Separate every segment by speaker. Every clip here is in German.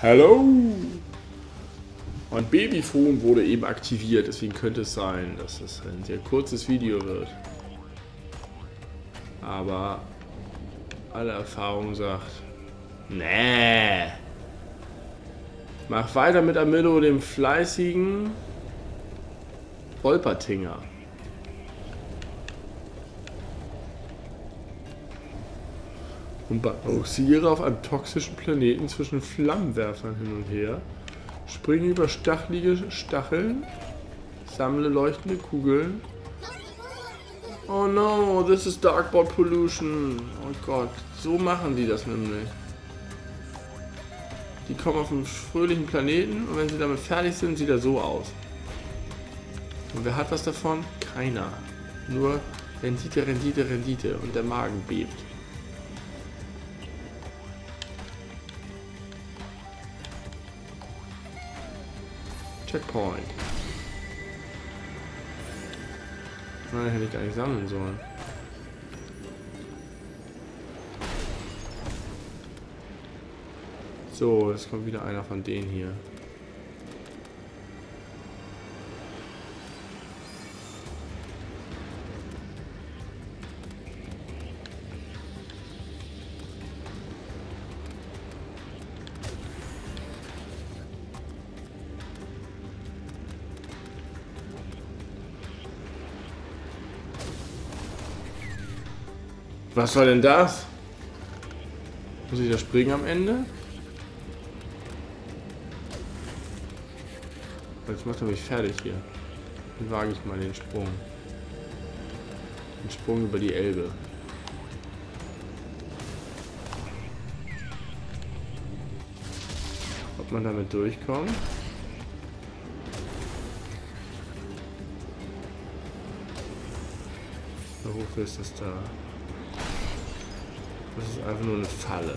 Speaker 1: Hallo! Und Babyphone wurde eben aktiviert, deswegen könnte es sein, dass es ein sehr kurzes Video wird. Aber alle Erfahrung sagt, nee. Mach weiter mit Amillo, dem fleißigen Wolpertinger. Und balanciere auf einem toxischen Planeten zwischen Flammenwerfern hin und her. Springe über stachelige Stacheln. Sammle leuchtende Kugeln. Oh no, this is Darkboard Pollution. Oh Gott, so machen die das nämlich. Die kommen auf einen fröhlichen Planeten und wenn sie damit fertig sind, sieht er so aus. Und wer hat was davon? Keiner. Nur Rendite, Rendite, Rendite und der Magen bebt. Checkpoint. Nein, hätte ich gar nicht sammeln sollen. So, jetzt kommt wieder einer von denen hier. Was soll denn das? Muss ich da springen am Ende? Jetzt macht er mich fertig hier. Dann wage ich mal den Sprung. Den Sprung über die Elbe. Ob man damit durchkommt? Hoch ist das da? Das ist einfach nur eine Falle.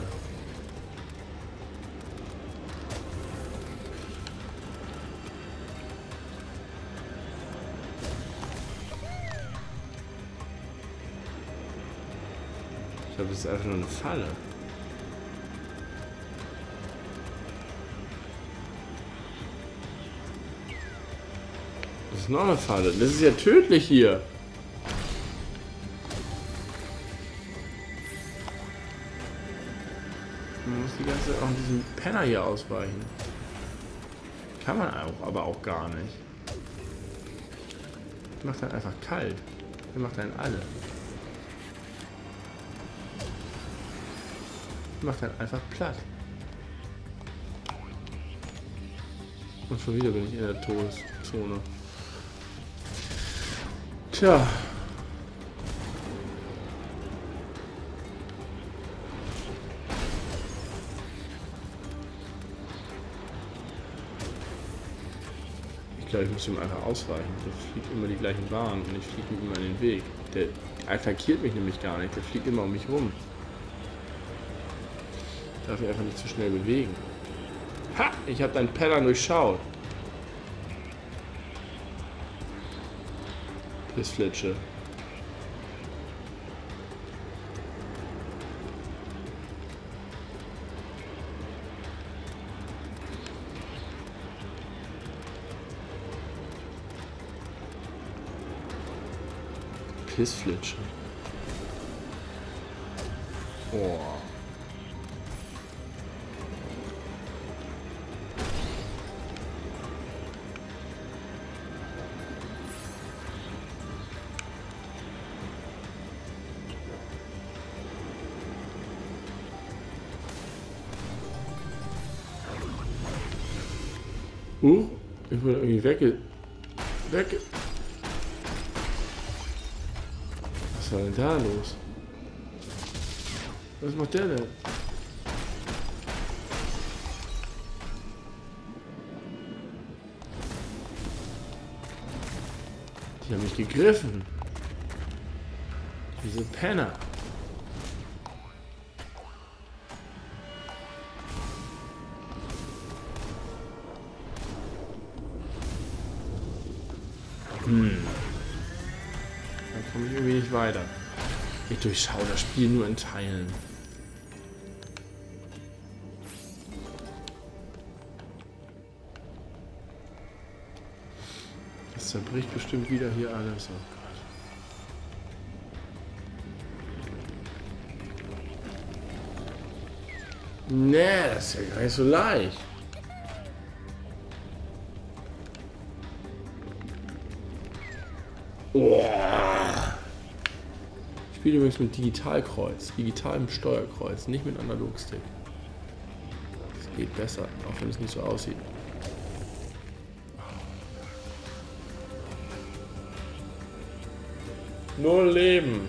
Speaker 1: Ich glaube, das ist einfach nur eine Falle. Das ist noch eine Falle. Das ist ja tödlich hier. Die ganze Zeit auch diesen Penner hier ausweichen. Kann man auch, aber auch gar nicht. Der macht dann einfach kalt. Der macht dann alle. Der macht dann einfach platt. Und schon wieder bin ich in der Todeszone. Tja, glaube, ich muss ihm einfach ausweichen. Der fliegt immer die gleichen Bahnen und ich fliege ihm immer in den Weg. Der attackiert mich nämlich gar nicht, der fliegt immer um mich rum. Ich darf mich einfach nicht zu schnell bewegen. Ha! Ich habe deinen Penner durchschaut. Pissflitsche. Pissflitsche. Oh. Uh, ich wurde irgendwie wegge... wegge... War denn da los? Was macht der denn? Die haben mich gegriffen. Diese Penner. Hm Komme ich irgendwie nicht weiter. Ich durchschaue das Spiel nur in Teilen. Das zerbricht bestimmt wieder hier alles. Oh Gott. Nee, das ist ja gar nicht so leicht. Spiele übrigens mit Digitalkreuz, digitalem Steuerkreuz, nicht mit Analogstick. Das geht besser, auch wenn es nicht so aussieht. Null Leben.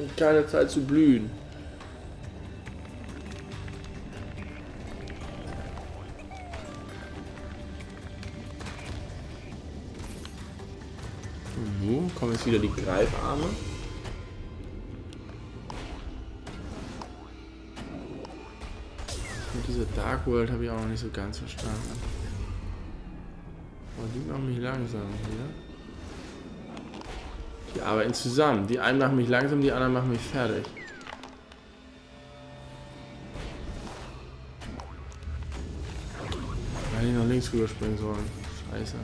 Speaker 1: Und keine Zeit zu blühen. Mhm, kommen jetzt wieder die Greifarme. Und diese Dark World habe ich auch noch nicht so ganz verstanden. Oh, die machen mich langsam hier. Die arbeiten zusammen. Die einen machen mich langsam, die anderen machen mich fertig. Hätte ich noch links rüberspringen sollen. Scheiße.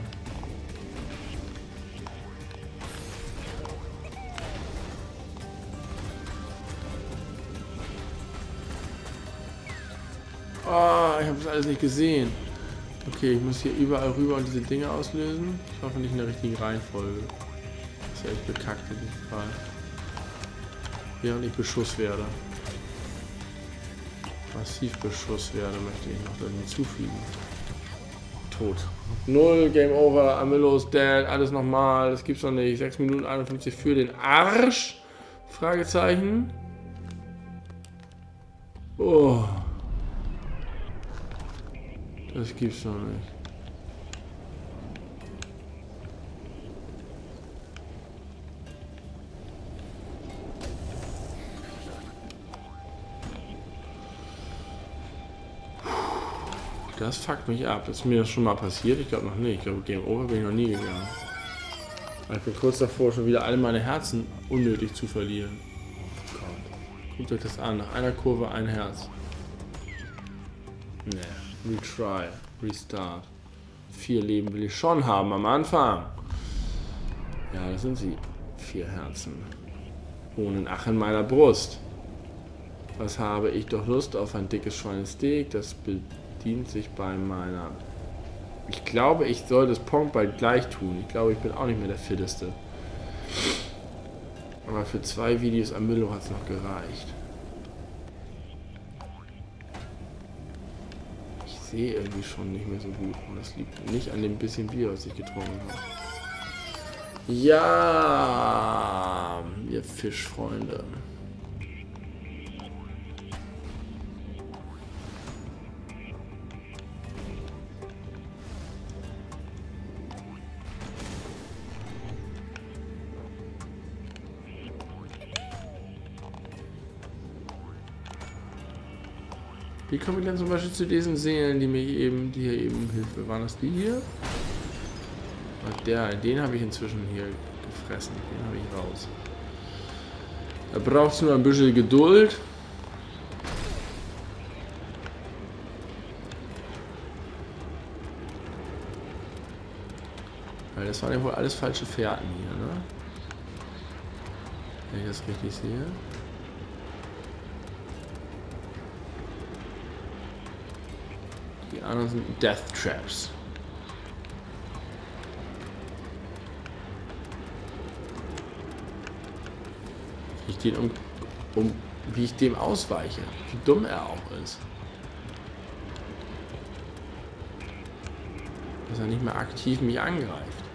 Speaker 1: Oh, ich habe das alles nicht gesehen. Okay, ich muss hier überall rüber und diese Dinge auslösen. Ich hoffe nicht in der richtigen Reihenfolge ist ja echt bekackt in diesem Fall. Während ich Beschuss werde. Massiv Beschuss werde, möchte ich noch hinzufügen. Tot. Null, Game Over, Amillos dead, alles nochmal. Das gibt's noch nicht. 6 Minuten 51 für den Arsch. Fragezeichen. Oh. Das gibt's noch nicht. Das fuckt mich ab. Ist mir das schon mal passiert? Ich glaube noch nicht. Ich glaube, Game Over bin ich noch nie gegangen. Ich bin kurz davor, schon wieder alle meine Herzen unnötig zu verlieren. Guckt euch das an. Nach einer Kurve ein Herz. Ne. Retry. Restart. Vier Leben will ich schon haben am Anfang. Ja, das sind sie. Vier Herzen. Ohne Ach in meiner Brust. Was habe ich doch Lust auf ein dickes Schweinesteak? Das bedient sich bei meiner... Ich glaube, ich soll das Pong bald gleich tun. Ich glaube, ich bin auch nicht mehr der Fitteste. Aber für zwei Videos am Müllo hat es noch gereicht. Sehe irgendwie schon nicht mehr so gut. Und das liegt nicht an dem bisschen Bier, was ich getrunken habe. Ja, ihr Fischfreunde. Wie komme ich denn zum Beispiel zu diesen Seelen, die mir eben, die hier eben Hilfe waren? Das die hier? Der, den habe ich inzwischen hier gefressen. Den habe ich raus. Da braucht es nur ein bisschen Geduld. Weil das waren ja wohl alles falsche Fährten hier, ne? Wenn ich das richtig sehe. Anderen sind Death Traps. Wie ich, den um, um, wie ich dem ausweiche. Wie dumm er auch ist. Dass er nicht mehr aktiv mich angreift.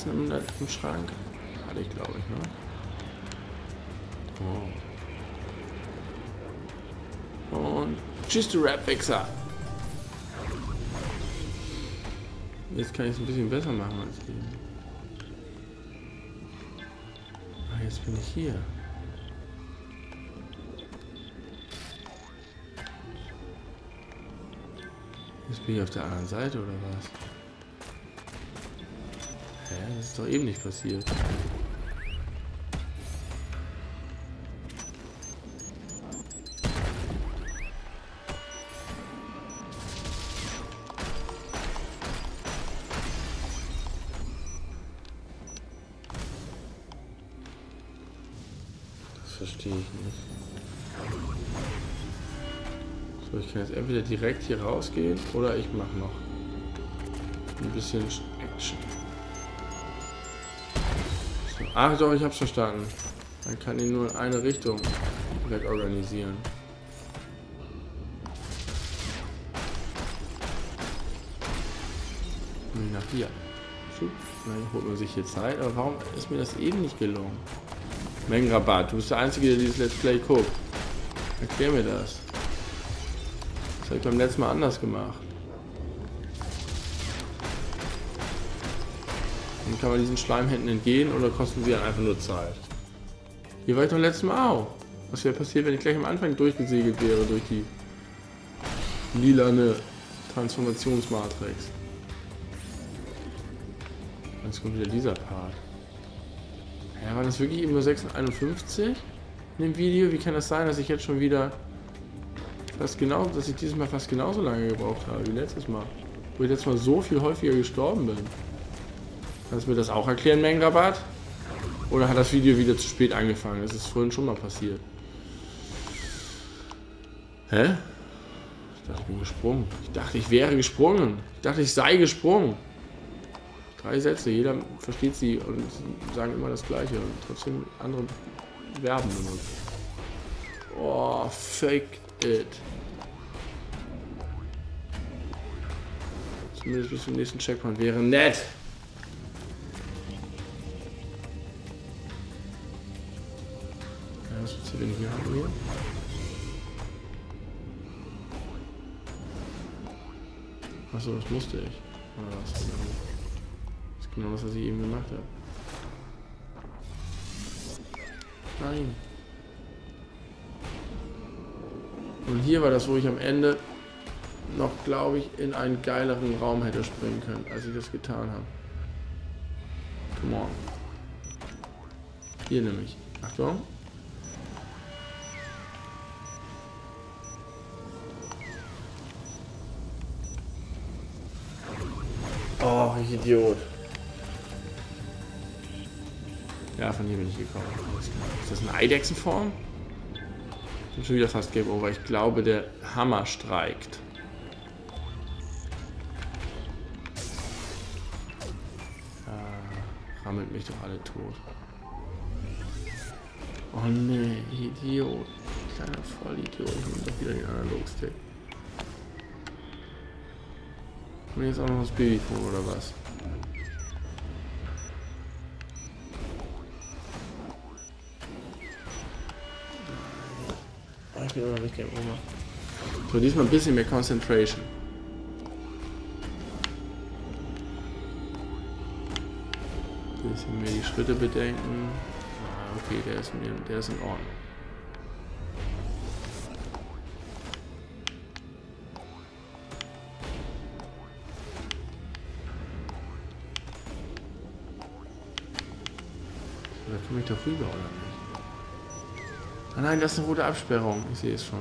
Speaker 1: Herzen im, im Schrank? Hatte ich, glaube ich, ne? Oh. Und tschüss, du Rap-Wichser. Jetzt kann ich es ein bisschen besser machen als eben. Ah, jetzt bin ich hier. Jetzt bin ich auf der anderen Seite oder was? Das ist doch eben nicht passiert. Das verstehe ich nicht. So, ich kann jetzt entweder direkt hier rausgehen oder ich mache noch ein bisschen Action. Ach doch, ich hab's verstanden. Man kann ihn nur in eine Richtung wegorganisieren. Nach hier. Dann holt man sich hier Zeit. Aber warum ist mir das eben nicht gelungen? Mengenrabatt. Du bist der Einzige, der dieses Let's Play guckt. Erklär mir das. Das habe ich beim letzten Mal anders gemacht. Kann man diesen Schleimhänden entgehen oder kosten sie dann einfach nur Zeit. Hier war ich doch letztes Mal auch. Was wäre passiert, wenn ich gleich am Anfang durchgesegelt wäre durch die lilane Transformationsmatrix? Jetzt kommt wieder dieser Part. Ja, war das wirklich eben nur 651 in dem Video? Wie kann das sein, dass ich jetzt schon wieder fast genau, dass ich dieses Mal fast genauso lange gebraucht habe wie letztes Mal? Wo ich letztes Mal so viel häufiger gestorben bin. Kannst du mir das auch erklären, Mengenrabatt? Oder hat das Video wieder zu spät angefangen? Das ist vorhin schon mal passiert. Hä? Ich dachte, ich bin gesprungen. Ich dachte, ich wäre gesprungen. Ich dachte, ich sei gesprungen. Drei Sätze, jeder versteht sie und sagen immer das Gleiche und trotzdem andere Verben benutzen. Oh, fake it. Zumindest bis zum nächsten Checkpoint wäre nett. Achso, das musste ich. Oder was? Das ist genau das, was ich eben gemacht habe. Nein. Und hier war das, wo ich am Ende noch, glaube ich, in einen geileren Raum hätte springen können, als ich das getan habe. Come on. Hier nämlich. Achtung. Idiot. Ja, von hier bin ich gekommen. Ist das eine Eidechsenform? Ich bin schon wieder fast Game Over. Ich glaube, der Hammer streikt. Ah, rammelt mich doch alle tot. Oh nee, Idiot. Kleiner Vollidiot. Ich nehme doch wieder den Analogstick. Und jetzt auch noch das Babyfon oder was? Ich bin immer nicht Game Over. So, diesmal ein bisschen mehr Concentration. Bisschen mehr die Schritte bedenken. Ah, okay, der ist, mir, der ist in Ordnung. Da komme ich doch rüber, oder nicht? Ah nein, das ist eine rote Absperrung. Ich sehe es schon.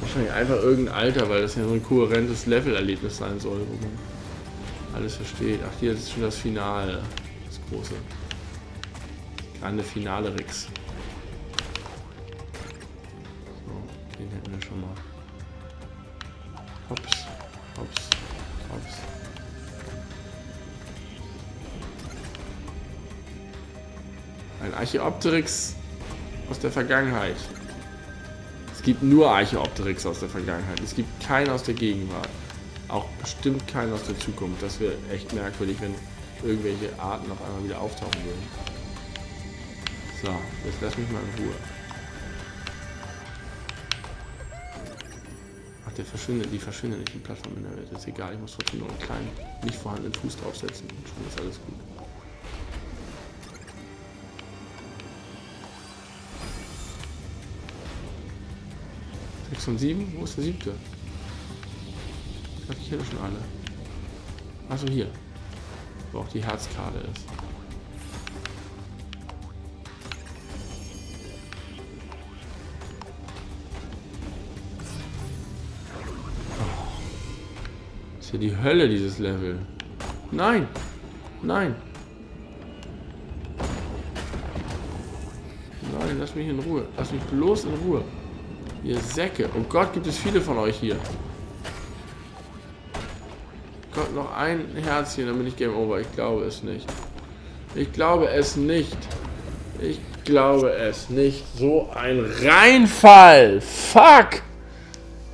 Speaker 1: Wahrscheinlich einfach irgendein Alter, weil das ja so ein kohärentes Level-Erlebnis sein soll, wo man alles versteht. Ach, hier ist schon das Finale. Das große. Grande Finale Rix. So, den hätten wir schon mal. Hops, hops, hops. Ein Archeopteryx aus der Vergangenheit. Es gibt nur Archeopteryx aus der Vergangenheit. Es gibt keinen aus der Gegenwart. Auch bestimmt keinen aus der Zukunft. Das wäre echt merkwürdig, wenn irgendwelche Arten auf einmal wieder auftauchen würden. So, jetzt lass mich mal in Ruhe. Ach, der verschwindet, die verschwindet nicht, die Plattform in der Welt. Ist egal, ich muss trotzdem nur einen kleinen, nicht vorhandenen Fuß draufsetzen. Schon ist alles gut. Sechs und sieben? Wo ist der siebte? Ich kenne schon alle. Achso, hier. Wo auch die Herzkarte ist. Oh. Ist ja die Hölle, dieses Level. Nein! Nein! Nein, lass mich in Ruhe. Lass mich bloß in Ruhe. Ihr Säcke. Oh Gott, gibt es viele von euch hier. Gott, noch ein Herzchen, dann bin ich Game Over. Ich glaube es nicht. Ich glaube es nicht. Ich glaube es nicht. So ein Reinfall. Fuck.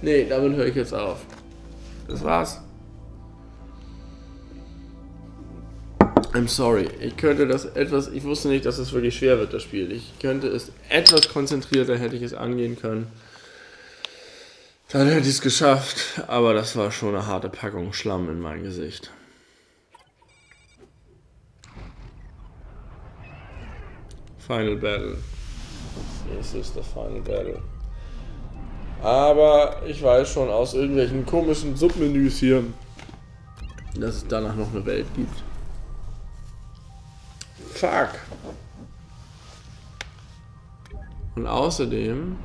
Speaker 1: Nee, damit höre ich jetzt auf. Das war's. I'm sorry. Ich könnte das etwas. Ich wusste nicht, dass es wirklich schwer wird, das Spiel. Ich könnte es etwas konzentrierter, hätte ich es angehen können. Dann hätte ich es geschafft, aber das war schon eine harte Packung Schlamm in mein Gesicht. Final Battle. Es ist das Final Battle. Aber ich weiß schon aus irgendwelchen komischen Submenüs hier, dass es danach noch eine Welt gibt. Fuck. Und außerdem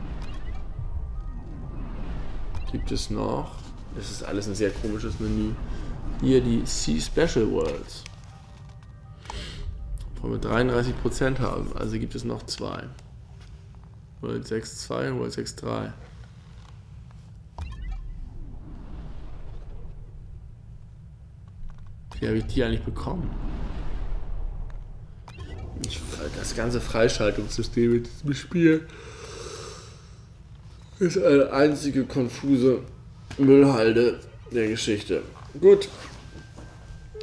Speaker 1: gibt es noch, das ist alles ein sehr komisches Menü, hier die Sea Special Worlds. Wo wir 33% haben, also gibt es noch zwei. World 6.2 und World 6.3. Wie habe ich die eigentlich bekommen? Ich, das ganze Freischaltungssystem in diesem Spiel ist eine einzige konfuse Müllhalde der Geschichte. Gut.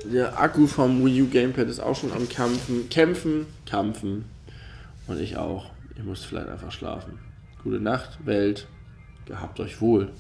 Speaker 1: Der Akku vom Wii U Gamepad ist auch schon am Kämpfen. Kämpfen, Kämpfen. Und ich auch. Ihr müsst vielleicht einfach schlafen. Gute Nacht, Welt. Gehabt euch wohl.